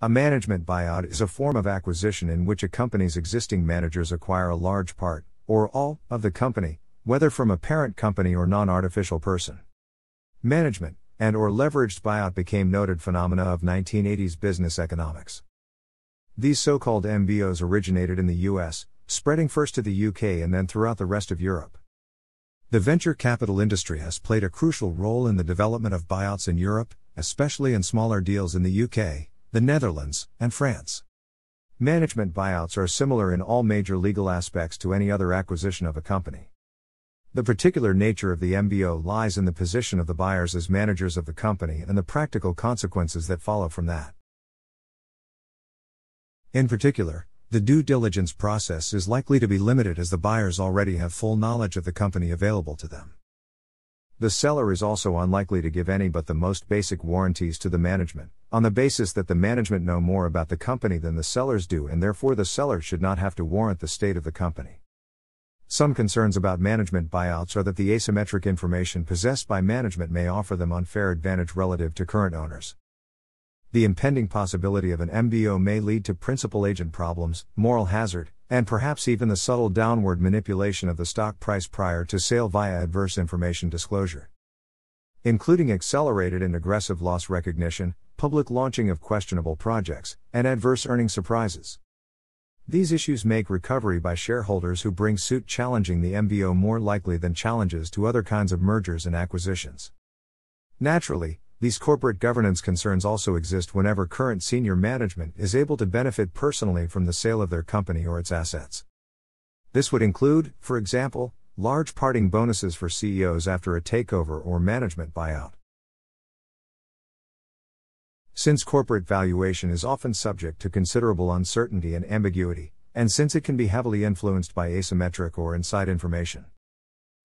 A management buyout is a form of acquisition in which a company's existing managers acquire a large part, or all, of the company, whether from a parent company or non-artificial person. Management and or leveraged buyout became noted phenomena of 1980s business economics. These so-called MBOs originated in the US, spreading first to the UK and then throughout the rest of Europe. The venture capital industry has played a crucial role in the development of buyouts in Europe, especially in smaller deals in the UK, the Netherlands, and France. Management buyouts are similar in all major legal aspects to any other acquisition of a company. The particular nature of the MBO lies in the position of the buyers as managers of the company and the practical consequences that follow from that. In particular, the due diligence process is likely to be limited as the buyers already have full knowledge of the company available to them. The seller is also unlikely to give any but the most basic warranties to the management, on the basis that the management know more about the company than the sellers do and therefore the seller should not have to warrant the state of the company. Some concerns about management buyouts are that the asymmetric information possessed by management may offer them unfair advantage relative to current owners. The impending possibility of an MBO may lead to principal agent problems, moral hazard, and perhaps even the subtle downward manipulation of the stock price prior to sale via adverse information disclosure. Including accelerated and aggressive loss recognition, public launching of questionable projects, and adverse earning surprises. These issues make recovery by shareholders who bring suit challenging the MBO more likely than challenges to other kinds of mergers and acquisitions. Naturally, these corporate governance concerns also exist whenever current senior management is able to benefit personally from the sale of their company or its assets. This would include, for example, large parting bonuses for CEOs after a takeover or management buyout. Since corporate valuation is often subject to considerable uncertainty and ambiguity, and since it can be heavily influenced by asymmetric or inside information.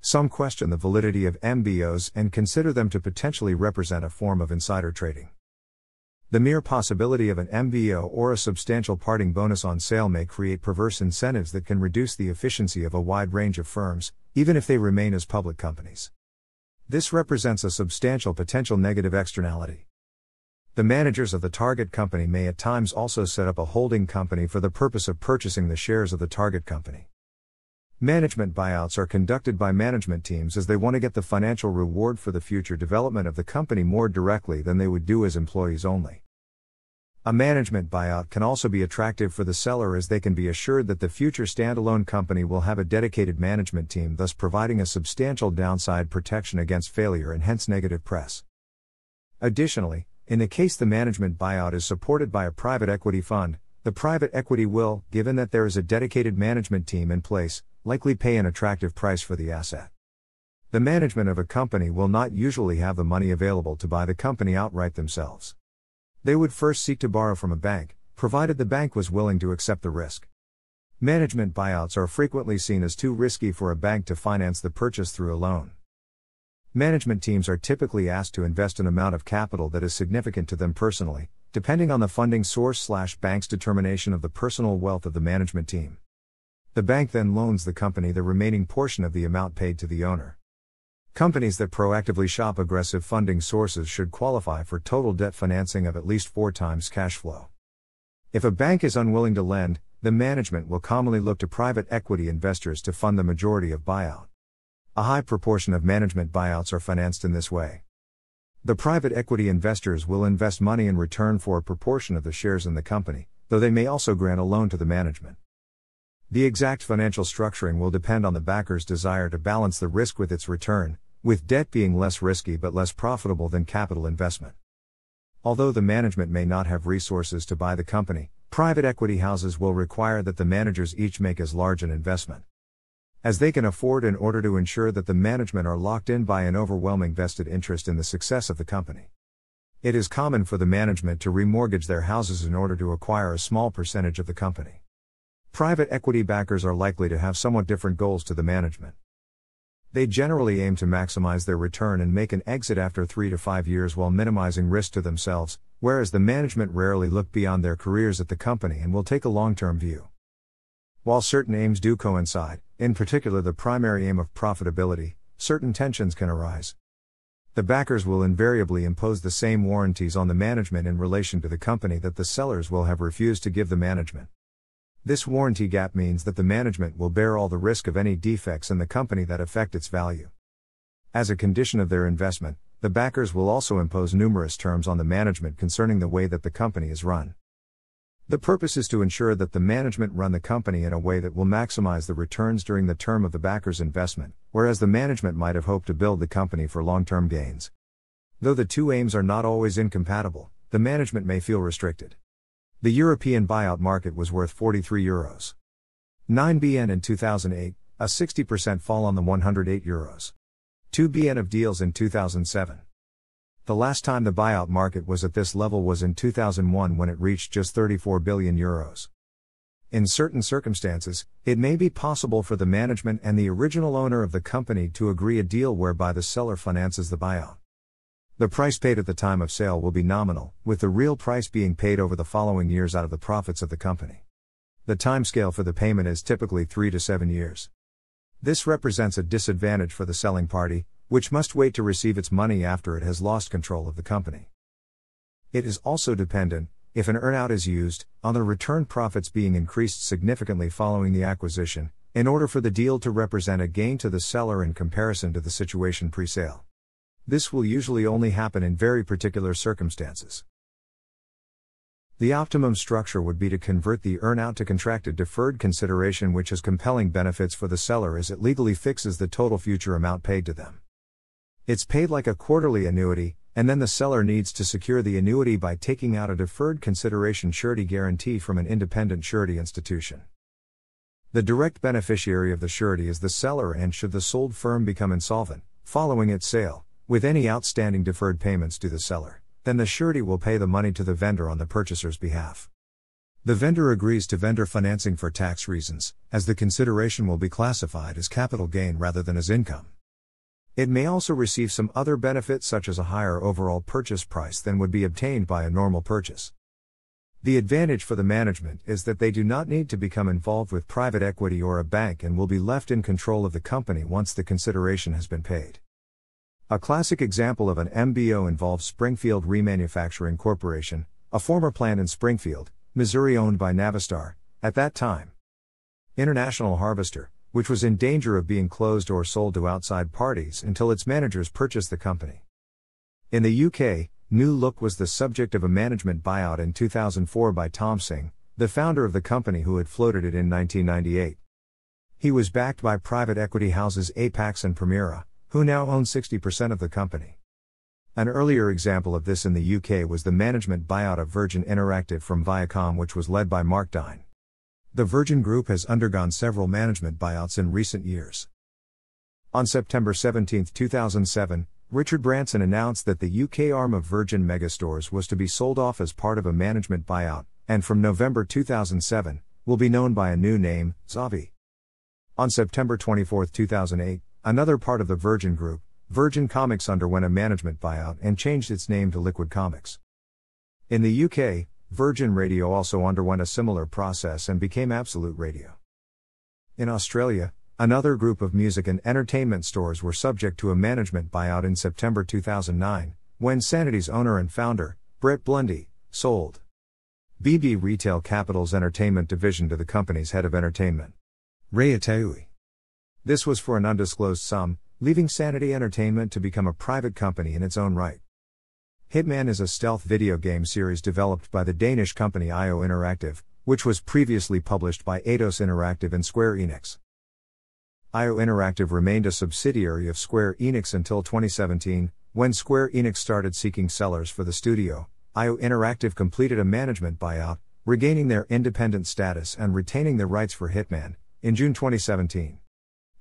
Some question the validity of MBOs and consider them to potentially represent a form of insider trading. The mere possibility of an MBO or a substantial parting bonus on sale may create perverse incentives that can reduce the efficiency of a wide range of firms, even if they remain as public companies. This represents a substantial potential negative externality. The managers of the target company may at times also set up a holding company for the purpose of purchasing the shares of the target company. Management buyouts are conducted by management teams as they want to get the financial reward for the future development of the company more directly than they would do as employees only. A management buyout can also be attractive for the seller as they can be assured that the future standalone company will have a dedicated management team, thus providing a substantial downside protection against failure and hence negative press. Additionally, in the case the management buyout is supported by a private equity fund, the private equity will, given that there is a dedicated management team in place, likely pay an attractive price for the asset. The management of a company will not usually have the money available to buy the company outright themselves. They would first seek to borrow from a bank, provided the bank was willing to accept the risk. Management buyouts are frequently seen as too risky for a bank to finance the purchase through a loan. Management teams are typically asked to invest an amount of capital that is significant to them personally, depending on the funding source slash bank's determination of the personal wealth of the management team. The bank then loans the company the remaining portion of the amount paid to the owner. Companies that proactively shop aggressive funding sources should qualify for total debt financing of at least four times cash flow. If a bank is unwilling to lend, the management will commonly look to private equity investors to fund the majority of buyout. A high proportion of management buyouts are financed in this way. The private equity investors will invest money in return for a proportion of the shares in the company, though they may also grant a loan to the management. The exact financial structuring will depend on the backer's desire to balance the risk with its return, with debt being less risky but less profitable than capital investment. Although the management may not have resources to buy the company, private equity houses will require that the managers each make as large an investment as they can afford in order to ensure that the management are locked in by an overwhelming vested interest in the success of the company. It is common for the management to remortgage their houses in order to acquire a small percentage of the company. Private equity backers are likely to have somewhat different goals to the management. They generally aim to maximize their return and make an exit after three to five years while minimizing risk to themselves, whereas the management rarely look beyond their careers at the company and will take a long term view. While certain aims do coincide, in particular the primary aim of profitability, certain tensions can arise. The backers will invariably impose the same warranties on the management in relation to the company that the sellers will have refused to give the management. This warranty gap means that the management will bear all the risk of any defects in the company that affect its value. As a condition of their investment, the backers will also impose numerous terms on the management concerning the way that the company is run. The purpose is to ensure that the management run the company in a way that will maximize the returns during the term of the backer's investment, whereas the management might have hoped to build the company for long term gains. Though the two aims are not always incompatible, the management may feel restricted. The European buyout market was worth 43 euros. 9 BN in 2008, a 60% fall on the 108 euros. 2 BN of deals in 2007. The last time the buyout market was at this level was in 2001 when it reached just 34 billion euros. In certain circumstances, it may be possible for the management and the original owner of the company to agree a deal whereby the seller finances the buyout. The price paid at the time of sale will be nominal, with the real price being paid over the following years out of the profits of the company. The timescale for the payment is typically 3 to 7 years. This represents a disadvantage for the selling party, which must wait to receive its money after it has lost control of the company. It is also dependent, if an earnout is used, on the return profits being increased significantly following the acquisition, in order for the deal to represent a gain to the seller in comparison to the situation pre sale. This will usually only happen in very particular circumstances. The optimum structure would be to convert the earnout to contracted deferred consideration, which has compelling benefits for the seller as it legally fixes the total future amount paid to them. It's paid like a quarterly annuity, and then the seller needs to secure the annuity by taking out a deferred consideration surety guarantee from an independent surety institution. The direct beneficiary of the surety is the seller, and should the sold firm become insolvent, following its sale, with any outstanding deferred payments to the seller then the surety will pay the money to the vendor on the purchaser's behalf. The vendor agrees to vendor financing for tax reasons, as the consideration will be classified as capital gain rather than as income. It may also receive some other benefits such as a higher overall purchase price than would be obtained by a normal purchase. The advantage for the management is that they do not need to become involved with private equity or a bank and will be left in control of the company once the consideration has been paid. A classic example of an MBO involves Springfield Remanufacturing Corporation, a former plant in Springfield, Missouri owned by Navistar, at that time. International Harvester, which was in danger of being closed or sold to outside parties until its managers purchased the company. In the UK, New Look was the subject of a management buyout in 2004 by Tom Singh, the founder of the company who had floated it in 1998. He was backed by private equity houses Apax and Permira, who now own 60% of the company. An earlier example of this in the UK was the management buyout of Virgin Interactive from Viacom, which was led by Mark Dyne. The Virgin Group has undergone several management buyouts in recent years. On September 17, 2007, Richard Branson announced that the UK arm of Virgin Megastores was to be sold off as part of a management buyout, and from November 2007, will be known by a new name, Zavvi. On September 24, 2008, Another part of the Virgin Group, Virgin Comics underwent a management buyout and changed its name to Liquid Comics. In the UK, Virgin Radio also underwent a similar process and became Absolute Radio. In Australia, another group of music and entertainment stores were subject to a management buyout in September 2009, when Sanity's owner and founder, Brett Blundy, sold BB Retail Capital's entertainment division to the company's head of entertainment, Ray Itaoui. This was for an undisclosed sum, leaving Sanity Entertainment to become a private company in its own right. Hitman is a stealth video game series developed by the Danish company IO Interactive, which was previously published by Eidos Interactive and Square Enix. IO Interactive remained a subsidiary of Square Enix until 2017, when Square Enix started seeking sellers for the studio. IO Interactive completed a management buyout, regaining their independent status and retaining the rights for Hitman, in June 2017.